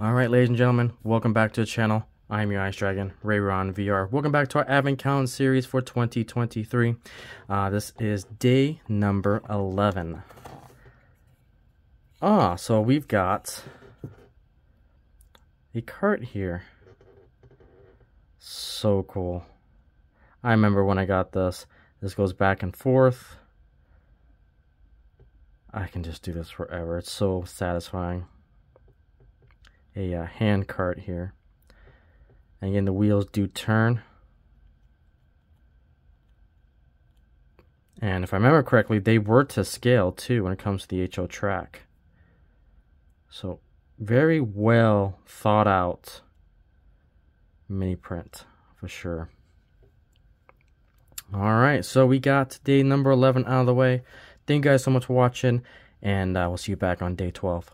Alright ladies and gentlemen, welcome back to the channel. I am your Ice Dragon, Rayron VR. Welcome back to our Advent Calendar series for 2023. Uh, this is day number 11. Ah, so we've got a cart here. So cool. I remember when I got this. This goes back and forth. I can just do this forever. It's so satisfying. A uh, hand cart here. And again, the wheels do turn. And if I remember correctly, they were to scale too when it comes to the HO track. So very well thought out mini print for sure. All right, so we got day number 11 out of the way. Thank you guys so much for watching, and uh, we'll see you back on day 12.